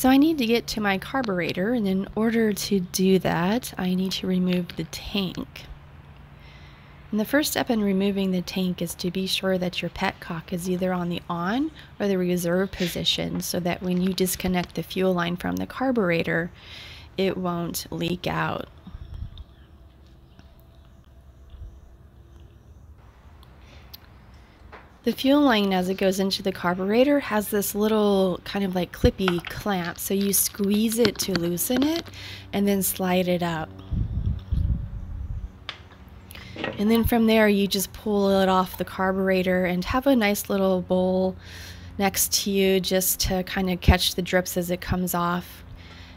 So I need to get to my carburetor and in order to do that I need to remove the tank. And the first step in removing the tank is to be sure that your petcock is either on the on or the reserve position so that when you disconnect the fuel line from the carburetor, it won't leak out. The fuel line as it goes into the carburetor has this little kind of like clippy clamp so you squeeze it to loosen it and then slide it up. And then from there, you just pull it off the carburetor and have a nice little bowl next to you just to kind of catch the drips as it comes off.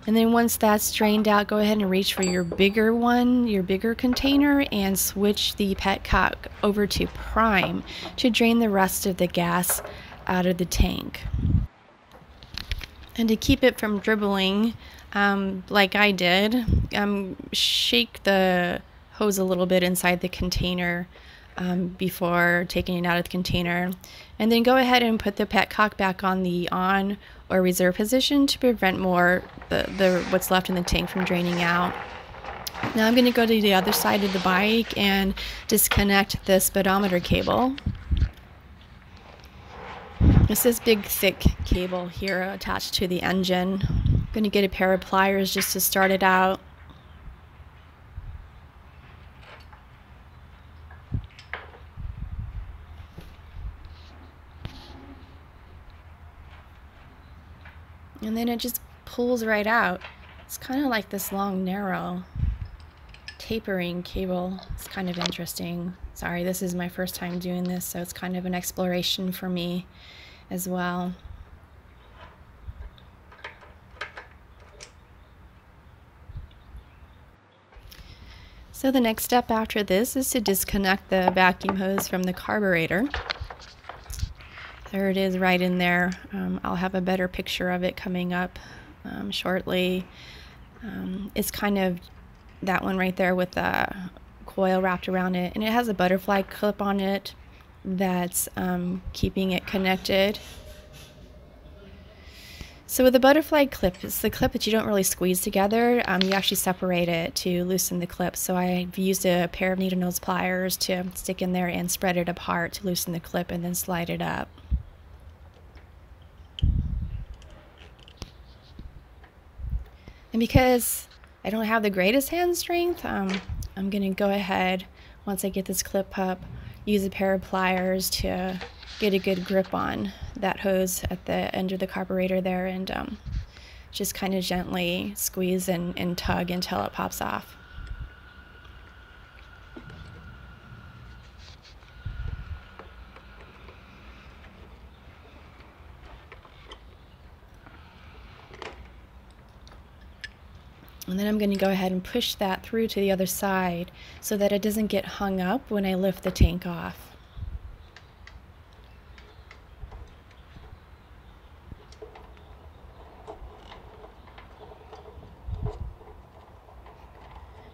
And then once that's drained out, go ahead and reach for your bigger one, your bigger container, and switch the petcock over to prime to drain the rest of the gas out of the tank. And to keep it from dribbling, um, like I did, um, shake the hose a little bit inside the container um, before taking it out of the container. And then go ahead and put the petcock back on the on or reserve position to prevent more the, the what's left in the tank from draining out. Now I'm going to go to the other side of the bike and disconnect the speedometer cable. It's this big thick cable here attached to the engine. I'm going to get a pair of pliers just to start it out. and then it just pulls right out. It's kind of like this long, narrow tapering cable. It's kind of interesting. Sorry, this is my first time doing this, so it's kind of an exploration for me as well. So the next step after this is to disconnect the vacuum hose from the carburetor. There it is right in there. Um, I'll have a better picture of it coming up um, shortly. Um, it's kind of that one right there with the coil wrapped around it. And it has a butterfly clip on it that's um, keeping it connected. So with the butterfly clip, it's the clip that you don't really squeeze together. Um, you actually separate it to loosen the clip. So I've used a pair of needle nose pliers to stick in there and spread it apart to loosen the clip and then slide it up. And because I don't have the greatest hand strength, um, I'm going to go ahead, once I get this clip up, use a pair of pliers to get a good grip on that hose at the end of the carburetor there and um, just kind of gently squeeze and, and tug until it pops off. And then I'm going to go ahead and push that through to the other side so that it doesn't get hung up when I lift the tank off.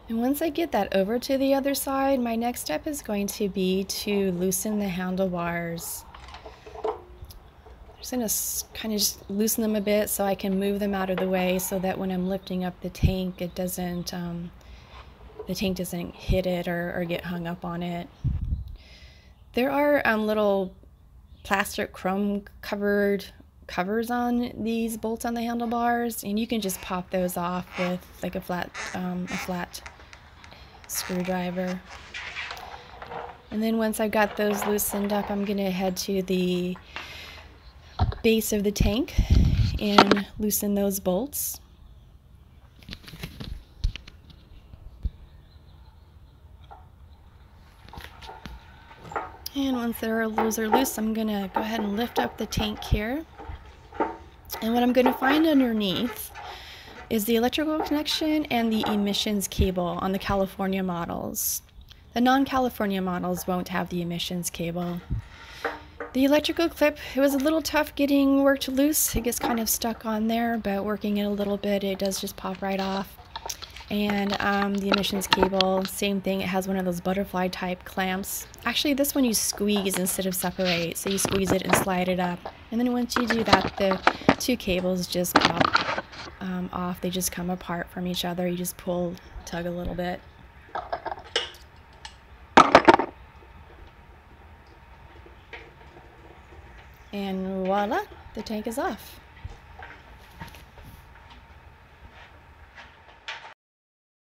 And once I get that over to the other side, my next step is going to be to loosen the handlebars just going to kind of just loosen them a bit so I can move them out of the way so that when I'm lifting up the tank, it doesn't, um, the tank doesn't hit it or, or, get hung up on it. There are um, little plastic chrome covered covers on these bolts on the handlebars and you can just pop those off with like a flat, um, a flat screwdriver. And then once I've got those loosened up, I'm going to head to the base of the tank and loosen those bolts. And once those are loose, I'm going to go ahead and lift up the tank here. And what I'm going to find underneath is the electrical connection and the emissions cable on the California models. The non-California models won't have the emissions cable. The electrical clip, it was a little tough getting worked loose. It gets kind of stuck on there, but working it a little bit, it does just pop right off. And um, the emissions cable, same thing. It has one of those butterfly type clamps. Actually, this one you squeeze instead of separate. So you squeeze it and slide it up. And then once you do that, the two cables just pop um, off. They just come apart from each other. You just pull, tug a little bit. And voila, the tank is off.